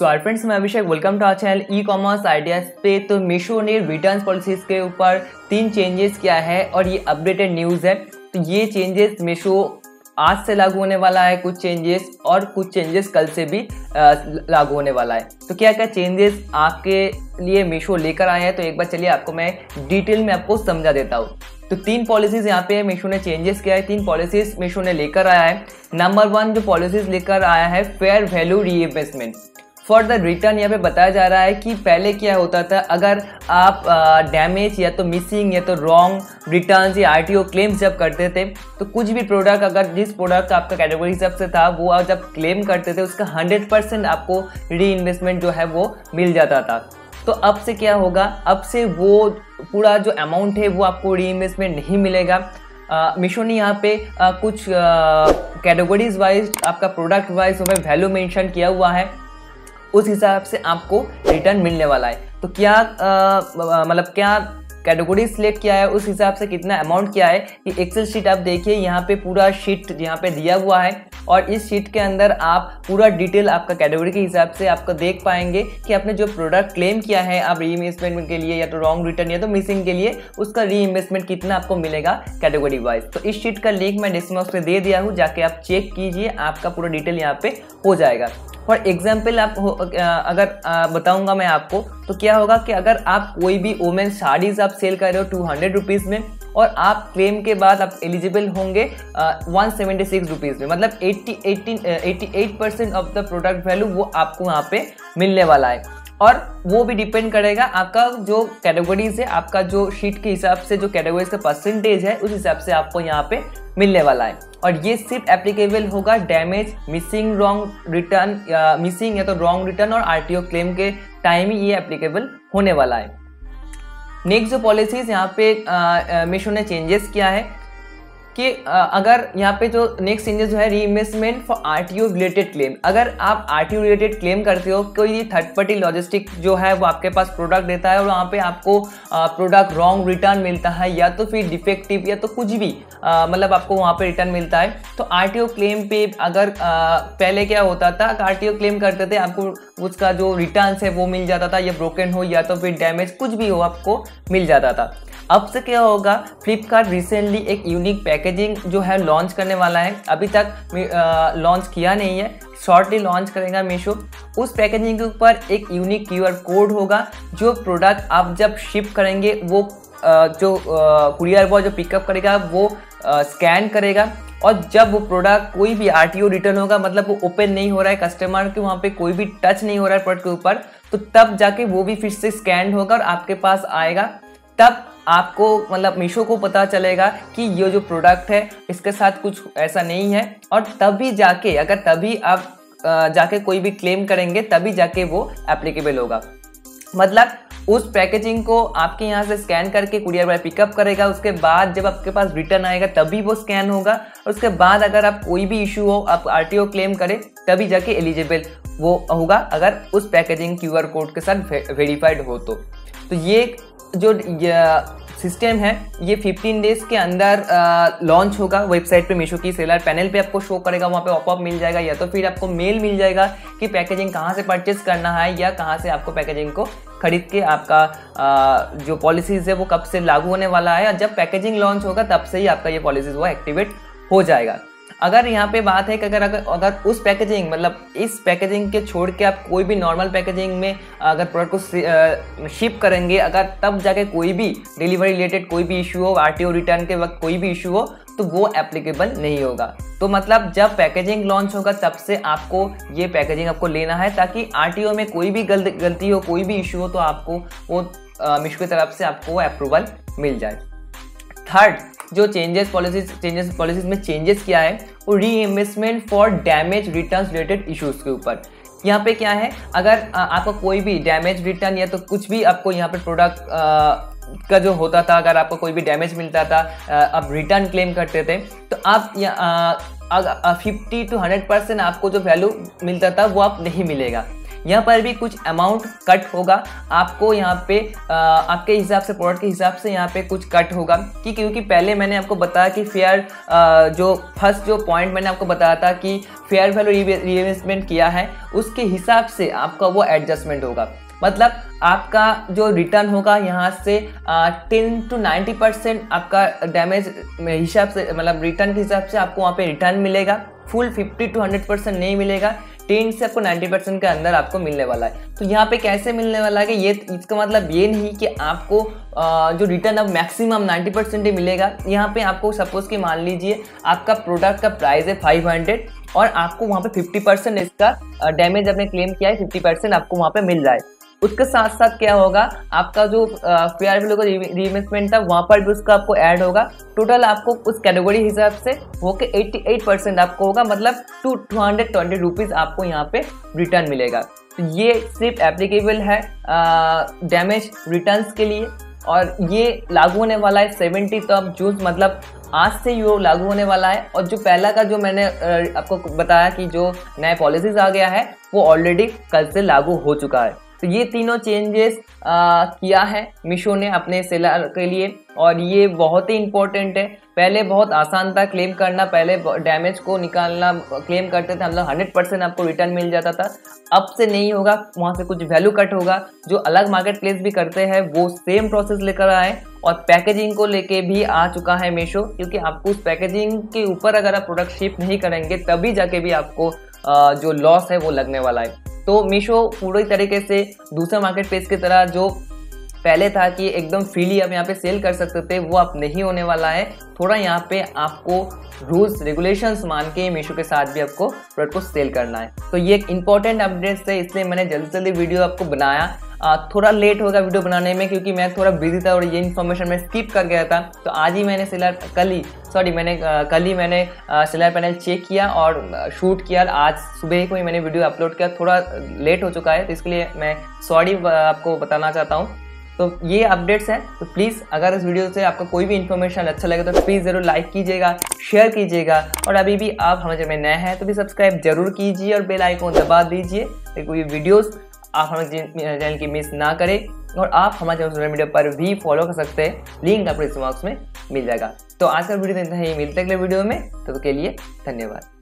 So our friends मैं Abhishek welcome to our channel e commerce ideas पे। तो मीशो ने रिटर्न पॉलिसीज़ के ऊपर तीन चेंजेस किया है और ये अपडेटेड न्यूज़ है। तो ये चेंजेस मीशो आज से लागू होने वाला है, कुछ चेंजेस और कुछ चेंजेस कल से भी लागू होने वाला है। तो क्या क्या चेंजेस आपके लिए मीशो लेकर आए हैं? तो एक बार चलिए, आपको मैं डिटेल में आपको समझा देता हूँ। तो तीन पॉलिसीज़ यहाँ पे मीशो ने चेंजेस किया है। तीन पॉलिसीज़ मीशो ने लेकर आया है। नंबर वन जो पॉलिसीज़ लेकर आया है fair value re for the return यहाँ पे बताया जा रहा है कि पहले क्या होता था अगर आप डैमेज या तो मिसिंग या तो रॉन्ग रिटर्न या आर क्लेम्स जब करते थे तो कुछ भी प्रोडक्ट अगर जिस प्रोडक्ट का आपका कैटेगरी हिसाब से था वो आप जब क्लेम करते थे उसका हंड्रेड परसेंट आपको री इन्वेस्टमेंट जो है वो मिल जाता था। तो अब से क्या होगा अब से वो पूरा जो अमाउंट है वो आपको री इन्वेस्टमेंट नहीं मिलेगा। मीशो ने यहाँ पे आ, कुछ कैटेगरीज वाइज आपका प्रोडक्ट वाइज वैल्यू मेंशन किया हुआ है। उस हिसाब से आपको रिटर्न मिलने वाला है। तो क्या मतलब क्या कैटेगरी सिलेक्ट किया है, उस हिसाब से कितना अमाउंट किया है कि एक्सेल शीट आप देखिए, यहाँ पे पूरा शीट यहाँ पे दिया हुआ है और इस शीट के अंदर आप पूरा डिटेल आपका कैटेगरी के हिसाब से आपको देख पाएँगे कि आपने जो प्रोडक्ट क्लेम किया है, आप री के लिए या तो रॉन्ग रिटर्न या तो मिसिंग के लिए, उसका री कितना आपको मिलेगा कैटेगरी वाइज तो इस शीट का लिंक मैं डिस्क्रिप्शन में दे दिया हूँ, जाके आप चेक कीजिए, आपका पूरा डिटेल यहाँ पे हो जाएगा। फॉर एग्ज़ाम्पल आप हो, अगर बताऊँगा मैं आपको तो क्या होगा कि अगर आप कोई भी वोमेन साड़ीज आप सेल कर रहे हो टू हंड्रेड रुपीज़ में और आप क्लेम के बाद आप एलिजिबल होंगे वन सेवेंटी सिक्स रुपीज़ में मतलब eighty eighteen eighty eight percent of the product value वो आपको वहाँ पे मिलने वाला है। और वो भी डिपेंड करेगा आपका जो कैटेगरीज है, आपका जो शीट के हिसाब से, जो कैटेगरीज का परसेंटेज है, उस हिसाब से आपको यहाँ पे मिलने वाला है। और ये सिर्फ़ एप्लीकेबल होगा damage missing wrong return missing या तो रॉन्ग रिटर्न और आरटीओ क्लेम के टाइम ही ये एप्लीकेबल होने वाला है। नेक्स्ट जो पॉलिसीज़ यहाँ पे मिशो ने चेंजेस किया है कि अगर यहाँ पे जो नेक्स्ट चेंजेस जो है reinvestment for R T related claim अगर आप आर टी रिलेटेड क्लेम करते हो कोई थर्ड पार्टी लॉजिस्टिक जो है वो आपके पास प्रोडक्ट देता है और वहाँ पे आपको प्रोडक्ट रॉन्ग रिटर्न मिलता है या तो फिर डिफेक्टिव या तो कुछ भी मतलब आपको वहाँ पे रिटर्न मिलता है तो आर टी ओ क्लेम पे अगर आ, पहले क्या होता था आर टी ओ क्लेम करते थे आपको उसका जो रिटर्न है वो मिल जाता था या ब्रोकन हो या तो फिर डैमेज कुछ भी हो आपको मिल जाता था। अब से क्या होगा? फ्लिपकार्ट रिसेंटली एक यूनिक पैकेजिंग जो है लॉन्च करने वाला है। अभी तक लॉन्च किया नहीं है। शॉर्टली लॉन्च करेगा मीशो उस पैकेजिंग के ऊपर एक यूनिक क्यूआर कोड होगा, जो प्रोडक्ट आप जब शिप करेंगे, वो जो कुरियर बॉय जो पिकअप करेगा, वो स्कैन करेगा। और जब वो प्रोडक्ट कोई भी आरटीओ रिटर्न होगा मतलब वो ओपन नहीं हो रहा है कस्टमर के, वहाँ पे कोई भी टच नहीं हो रहा है प्रोडक्ट के ऊपर तो तब जाके वो भी फिर से स्कैन होगा और आपके पास आएगा। तब आपको मतलब मीशो को पता चलेगा कि ये जो प्रोडक्ट है, इसके साथ कुछ ऐसा नहीं है। और तभी जाके, अगर तभी आप जाके कोई भी क्लेम करेंगे, तभी जाके वो एप्लीकेबल होगा। मतलब उस पैकेजिंग को आपके यहाँ से स्कैन करके कुरियर बॉय पिकअप करेगा, उसके बाद जब आपके पास रिटर्न आएगा, तभी वो स्कैन होगा। और उसके बाद अगर आप कोई भी इशू हो, आप आरटीओ क्लेम करें, तभी जाके एलिजिबल वो होगा, अगर उस पैकेजिंग क्यूआर कोड के साथ वेरीफाइड हो तो। तो ये जो सिस्टम है ये 15 डेज़ के अंदर लॉन्च होगा वेबसाइट पे मीशो की सेलर पैनल पे आपको शो करेगा वहाँ पे ऑपअप मिल जाएगा या तो फिर आपको मेल मिल जाएगा कि पैकेजिंग कहाँ से परचेज करना है या कहाँ से आपको पैकेजिंग को खरीद के आपका आ, जो पॉलिसीज़ है वो कब से लागू होने वाला है और जब पैकेजिंग लॉन्च होगा तब से ही आपका ये पॉलिसीज़ वो एक्टिवेट हो जाएगा। अगर यहाँ पे बात है कि अगर अगर अगर उस पैकेजिंग मतलब इस पैकेजिंग के छोड़ के आप कोई भी नॉर्मल पैकेजिंग में अगर प्रोडक्ट को शिप करेंगे, अगर तब जाके कोई भी डिलीवरी रिलेटेड कोई भी इशू हो आरटीओ रिटर्न के वक्त कोई भी इशू हो तो वो एप्लीकेबल नहीं होगा। तो मतलब जब पैकेजिंग लॉन्च होगा, तब से आपको ये पैकेजिंग आपको लेना है, ताकि आरटीओ में कोई भी गलत हो, कोई भी इशू हो तो आपको वो मिशो की तरफ़ से आपको वो अप्रूवल मिल जाए। थर्ड जो चेंजेस पॉलिसीज़ चेंजेस पॉलिसीज़ में चेंजेस किया है, वो reinvestment for damage return related issues के ऊपर। यहाँ पे क्या है? अगर आपका कोई भी डैमेज रिटर्न या तो कुछ भी आपको यहाँ पे प्रोडक्ट का जो होता था, अगर आपको कोई भी डैमेज मिलता था आप रिटर्न क्लेम करते थे तो आप फिफ्टी टू हंड्रेड परसेंट आपको जो वैल्यू मिलता था, वो आप नहीं मिलेगा। यहाँ पर भी कुछ अमाउंट कट होगा। आपको यहाँ पे आ, आपके हिसाब से प्रोडक्ट के हिसाब से यहाँ पे कुछ कट होगा। कि क्योंकि पहले मैंने आपको बताया कि फेयर जो फ़र्स्ट जो पॉइंट मैंने आपको बताया था कि फेयर वैल्यू रीइन्वेस्टमेंट किया है उसके हिसाब से आपका वो एडजस्टमेंट होगा। मतलब आपका जो रिटर्न होगा यहाँ से टेन टू नाइन्टी परसेंट आपका डैमेज हिसाब से मतलब रिटर्न के हिसाब से आपको वहाँ पे रिटर्न मिलेगा। Full fifty to hundred percent नहीं मिलेगा टेन से आपको नाइन्टी परसेंट के अंदर आपको मिलने वाला है। तो यहाँ पे कैसे मिलने वाला है ये इसका मतलब ये नहीं कि आपको आ, जो रिटर्न अब मैक्सिमम नाइन्टी परसेंट ही मिलेगा। यहाँ पे आपको सपोज़ कि मान लीजिए आपका प्रोडक्ट का प्राइस है फाइव हंड्रेड और आपको वहाँ पे फिफ्टी परसेंट इसका डैमेज आपने क्लेम किया है फिफ्टी परसेंट आपको वहाँ पे मिल जाए उसके साथ साथ क्या होगा, आपका जो फेयर वैल्यू का रीइन्वेस्टमेंट था, वहाँ पर भी उसका आपको ऐड होगा। टोटल आपको उस कैटेगरी हिसाब से होके 88 परसेंट आपको होगा मतलब two two hundred twenty rupees आपको यहाँ पे रिटर्न मिलेगा। तो ये सिर्फ़ एप्लीकेबल है डैमेज रिटर्न्स के लिए। और ये लागू होने वाला है सेवेंटी तो अब जून मतलब आज से ये लागू होने वाला है, और जो पहला का जो मैंने आपको बताया कि जो नए पॉलिसीज़ आ गया है, वो ऑलरेडी कल से लागू हो चुका है। तो ये तीनों चेंजेस किया है। मीशो ने अपने सेलर के लिए। और ये बहुत ही इंपॉर्टेंट है। पहले बहुत आसान था क्लेम करना। पहले डैमेज को निकालना क्लेम करते थे हम लोग। हंड्रेड परसेंट आपको रिटर्न मिल जाता था। अब से नहीं होगा। वहाँ से कुछ वैल्यू कट होगा। जो अलग मार्केट प्लेस भी करते हैं, वो सेम प्रोसेस लेकर आए। और पैकेजिंग को लेके भी आ चुका है मीशो क्योंकि आपको उस पैकेजिंग के ऊपर अगर आप प्रोडक्ट शिप नहीं करेंगे, तभी जाके भी आपको जो लॉस है वो लगने वाला है। तो मीशो पूरी तरीके से दूसरे मार्केट प्लेस की तरह जो पहले था कि एकदम फ्रीली आप यहाँ पे सेल कर सकते थे, वो अब नहीं होने वाला है। थोड़ा यहाँ पे आपको रूल्स रेगुलेशंस मान के मीशो के साथ भी आपको प्रोडक्ट को सेल करना है। तो ये एक इंपॉर्टेंट अपडेट्स है इसलिए मैंने जल्दी जल्दी वीडियो आपको बनाया। थोड़ा लेट होगा वीडियो बनाने में, क्योंकि मैं थोड़ा बिज़ी था और ये इन्फॉर्मेशन मैं स्किप कर गया था। तो आज ही मैंने सिलर कल ही सॉरी मैंने कल ही मैंने सिलर पैनल चेक किया और शूट किया। आज सुबह को ही मैंने वीडियो अपलोड किया। थोड़ा लेट हो चुका है तो इसके लिए मैं सॉरी आपको बताना चाहता हूँ। तो ये अपडेट्स हैं। तो प्लीज़ अगर इस वीडियो से आपका कोई भी इन्फॉर्मेशन अच्छा लगे तो प्लीज़ ज़रूर लाइक कीजिएगा शेयर कीजिएगा। और अभी भी आप हमारे में नए हैं तो भी सब्सक्राइब ज़रूर कीजिए और बेल आइकन दबा दीजिए कोई वीडियोस आप हमारे चैनल की मिस ना करें। और आप हमारे सोशल मीडिया पर भी फॉलो कर सकते हैं। लिंक आपको इस बॉक्स में मिल जाएगा। तो आज का वीडियो इतना ही। मिलते अगले वीडियो में। तो के लिए धन्यवाद।